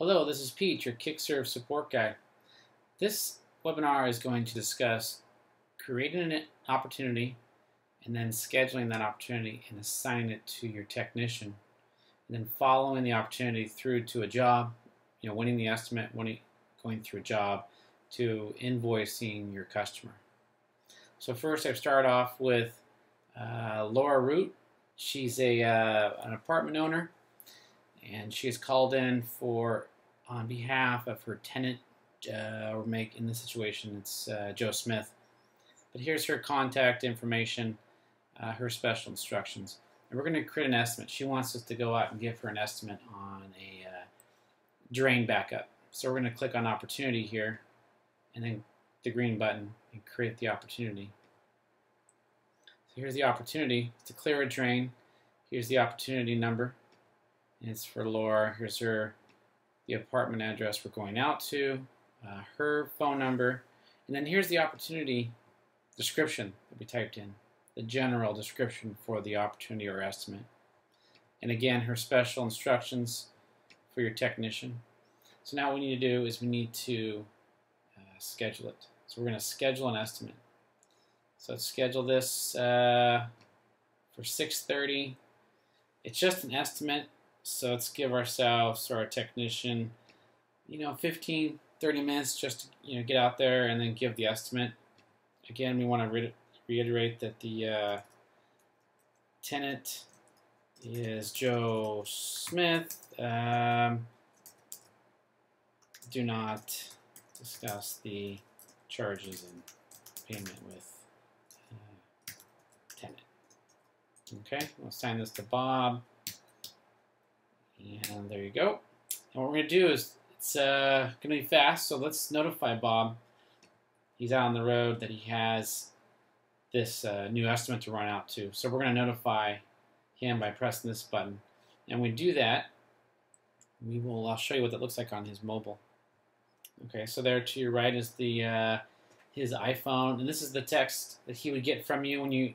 Hello, this is Pete, your Kickserv support guy. This webinar is going to discuss creating an opportunity and then scheduling that opportunity and assigning it to your technician and then following the opportunity through to a job, you know, winning the estimate, winning, going through a job to invoicing your customer. So first I've started off with uh, Laura Root. She's a, uh, an apartment owner and she has called in for on behalf of her tenant uh, or make in this situation it's uh, Joe Smith. But here's her contact information, uh, her special instructions, and we're going to create an estimate. She wants us to go out and give her an estimate on a uh, drain backup. So we're going to click on opportunity here, and then the green button and create the opportunity. So here's the opportunity to clear a drain. Here's the opportunity number. It's for Laura. Here's her the apartment address we're going out to, uh, her phone number, and then here's the opportunity description that we typed in, the general description for the opportunity or estimate. And again, her special instructions for your technician. So now what we need to do is we need to uh, schedule it. So we're going to schedule an estimate. So let's schedule this uh, for 6.30. It's just an estimate. So let's give ourselves or our technician, you know, 15, 30 minutes just to you know get out there and then give the estimate. Again, we want to re reiterate that the uh, tenant is Joe Smith. Um, do not discuss the charges and payment with uh, tenant. Okay, we'll assign this to Bob. And there you go. And what we're going to do is, it's uh, going to be fast, so let's notify Bob. He's out on the road that he has this uh, new estimate to run out to. So we're going to notify him by pressing this button. And we do that, we will, I'll show you what that looks like on his mobile. Okay, so there to your right is the uh, his iPhone, and this is the text that he would get from you when you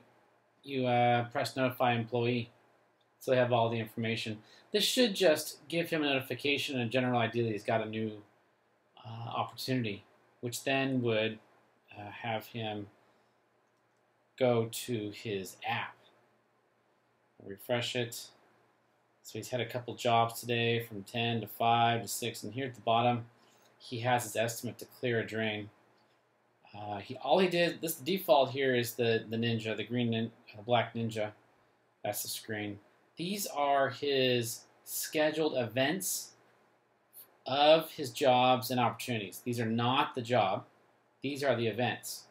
you uh, press notify employee. So they have all the information. This should just give him a notification and a general idea that he's got a new uh, opportunity, which then would uh, have him go to his app. refresh it. So he's had a couple jobs today from 10 to 5 to 6, and here at the bottom, he has his estimate to clear a drain. Uh, he all he did this default here is the the ninja, the green nin, uh, black ninja. That's the screen. These are his scheduled events of his jobs and opportunities. These are not the job. These are the events.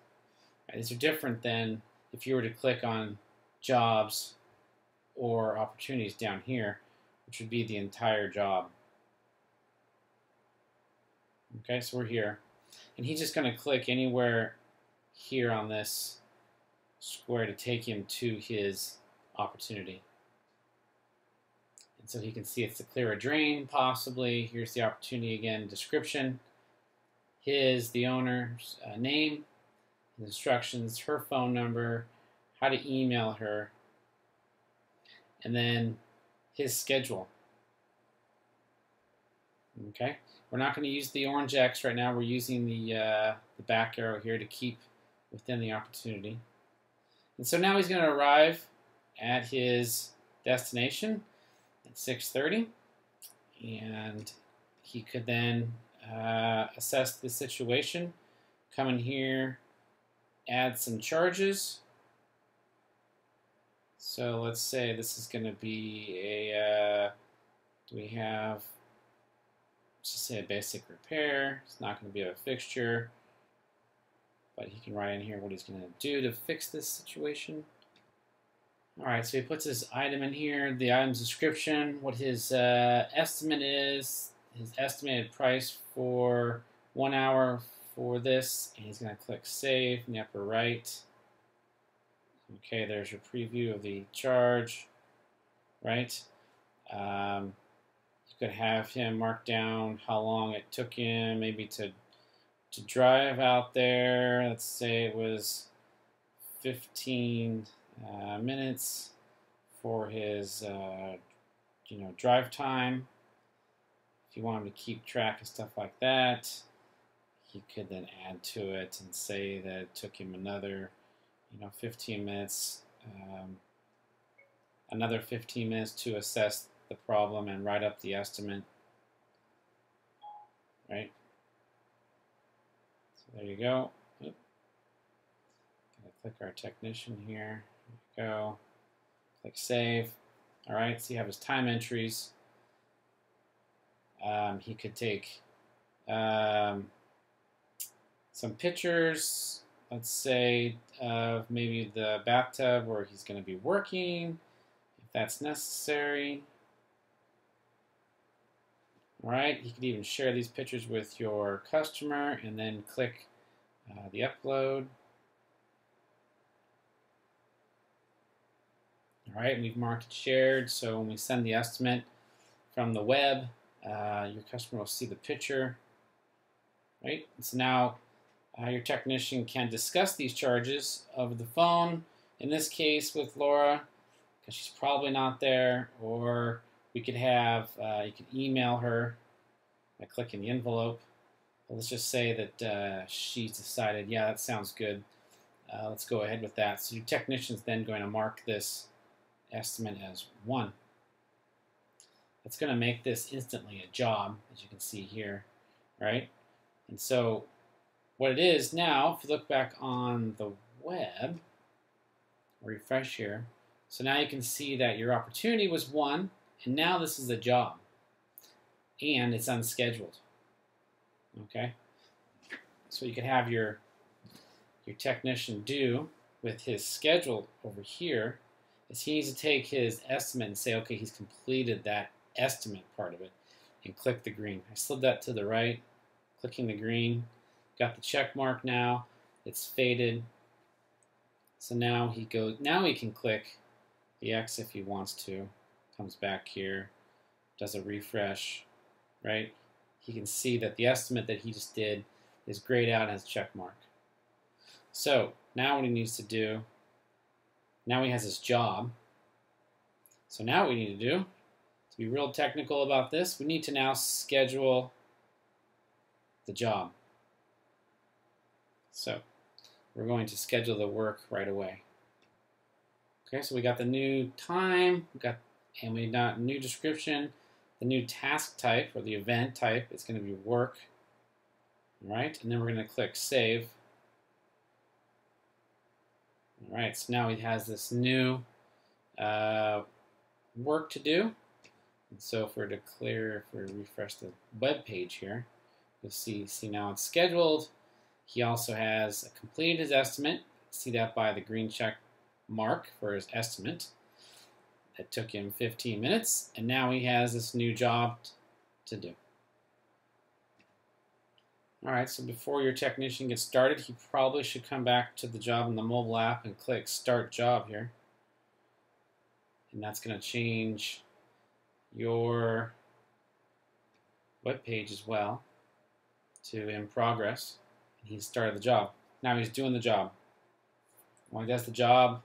Right, these are different than if you were to click on jobs or opportunities down here, which would be the entire job. Okay, so we're here. And he's just going to click anywhere here on this square to take him to his opportunity. So he can see it's to clear a drain, possibly. Here's the opportunity again, description. His, the owner's uh, name, instructions, her phone number, how to email her, and then his schedule. Okay, we're not going to use the orange X right now. We're using the, uh, the back arrow here to keep within the opportunity. And so now he's going to arrive at his destination at 6.30 and he could then uh, assess the situation, come in here, add some charges. So let's say this is going to be a, uh, do we have, let's just say a basic repair. It's not going to be a fixture, but he can write in here what he's going to do to fix this situation. All right, so he puts his item in here, the item's description, what his uh, estimate is, his estimated price for one hour for this, and he's going to click Save in the upper right. Okay, there's your preview of the charge, right? Um, you could have him mark down how long it took him, maybe to to drive out there. Let's say it was 15 uh, minutes for his uh, you know drive time. If he wanted to keep track of stuff like that, he could then add to it and say that it took him another, you know, 15 minutes, um, another 15 minutes to assess the problem and write up the estimate, right? So there you go. Gonna click our technician here. Go. Click save. All right, so you have his time entries. Um, he could take um, some pictures, let's say, of maybe the bathtub where he's going to be working, if that's necessary. All right, you could even share these pictures with your customer and then click uh, the upload. All right, we've marked it shared, so when we send the estimate from the web, uh, your customer will see the picture, right? So now uh, your technician can discuss these charges over the phone, in this case with Laura, because she's probably not there, or we could have, uh, you can email her by clicking the envelope. Let's just say that uh, she's decided, yeah, that sounds good. Uh, let's go ahead with that. So your technician's then going to mark this estimate as won. That's going to make this instantly a job, as you can see here, right? And so what it is now, if you look back on the web, refresh here, so now you can see that your opportunity was won, and now this is a job, and it's unscheduled, okay? So you could have your, your technician do with his schedule over here is he needs to take his estimate and say, okay, he's completed that estimate part of it, and click the green. I slid that to the right, clicking the green, got the check mark now, it's faded. So now he goes, now he can click the X if he wants to, comes back here, does a refresh, right? He can see that the estimate that he just did is grayed out as check mark. So now what he needs to do now he has his job. So now what we need to do, to be real technical about this, we need to now schedule the job. So we're going to schedule the work right away. Okay, so we got the new time, we got, and we got new description. The new task type or the event type is going to be work. right? and then we're going to click save. All right, so now he has this new uh, work to do. And so if we're to clear, if we refresh the web page here, you'll see, see now it's scheduled. He also has completed his estimate. See that by the green check mark for his estimate. It took him 15 minutes, and now he has this new job to do. All right, so before your technician gets started, he probably should come back to the job in the mobile app and click Start Job here. And that's going to change your web page as well to in progress. And he started the job. Now he's doing the job. When he does the job,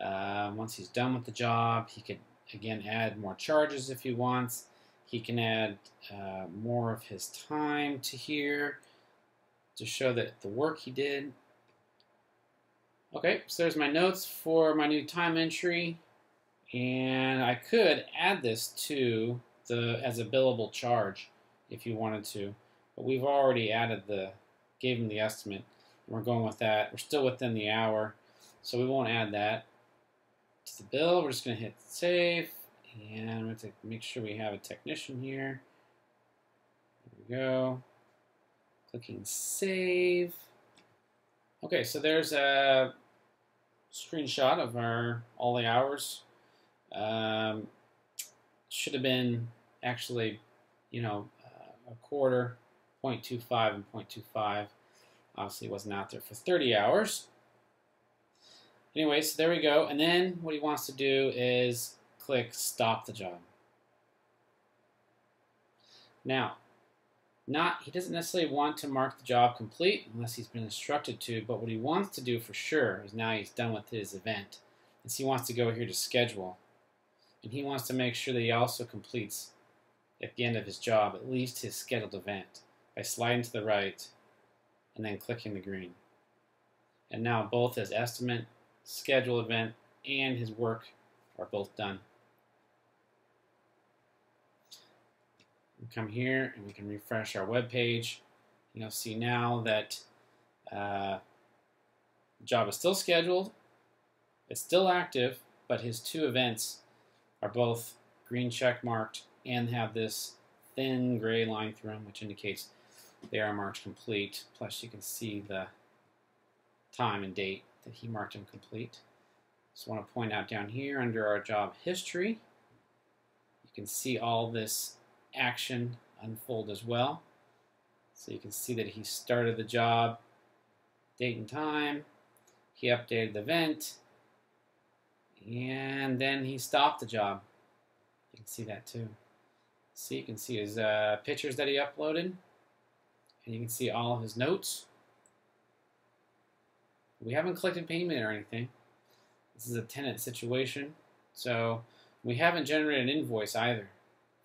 uh, once he's done with the job, he could again add more charges if he wants. He can add uh, more of his time to here to show that the work he did. Okay, so there's my notes for my new time entry. And I could add this to the as a billable charge if you wanted to. But we've already added the, gave him the estimate. We're going with that. We're still within the hour, so we won't add that to the bill. We're just going to hit save. And to make sure we have a technician here. There we go. Clicking save. Okay, so there's a screenshot of our all the hours. Um, should have been actually, you know, uh, a quarter, 0.25 and 0.25. Obviously, wasn't out there for 30 hours. Anyway, so there we go. And then what he wants to do is click Stop the Job. Now, not he doesn't necessarily want to mark the job complete unless he's been instructed to, but what he wants to do for sure is now he's done with his event. And he wants to go here to schedule. And he wants to make sure that he also completes at the end of his job, at least his scheduled event, by sliding to the right and then clicking the green. And now both his estimate, schedule event, and his work are both done. We come here and we can refresh our web page. You'll see now that uh, job is still scheduled, it's still active, but his two events are both green check marked and have this thin gray line through them, which indicates they are marked complete. Plus, you can see the time and date that he marked them complete. So I want to point out down here under our job history, you can see all this action unfold as well. So you can see that he started the job, date and time, he updated the event, and then he stopped the job. You can see that too. See, you can see his uh, pictures that he uploaded, and you can see all of his notes. We haven't collected payment or anything. This is a tenant situation, so we haven't generated an invoice either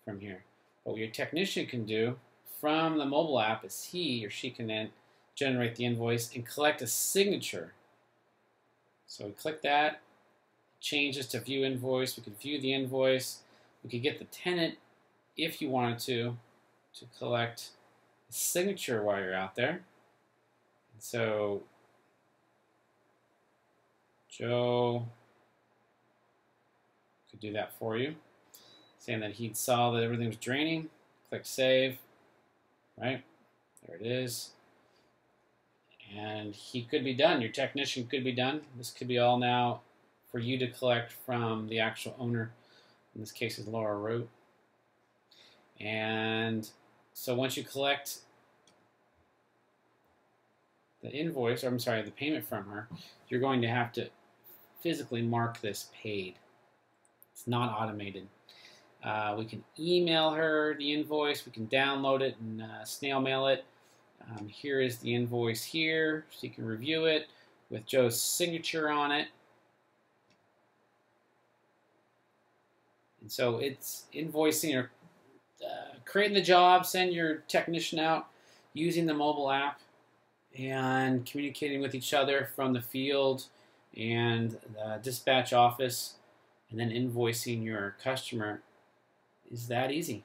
from here. What your technician can do from the mobile app is he or she can then generate the invoice and collect a signature. So we click that, changes to view invoice. We could view the invoice. We could get the tenant, if you wanted to, to collect a signature while you're out there. And so Joe could do that for you. Saying that he saw that everything was draining. Click save. Right? There it is. And he could be done. Your technician could be done. This could be all now for you to collect from the actual owner. In this case, is Laura Root. And so once you collect the invoice, or I'm sorry, the payment from her, you're going to have to physically mark this paid. It's not automated. Uh, we can email her the invoice. We can download it and uh, snail mail it. Um, here is the invoice here, you can review it with Joe's signature on it. And so it's invoicing or uh, creating the job, send your technician out using the mobile app and communicating with each other from the field and the dispatch office and then invoicing your customer is that easy.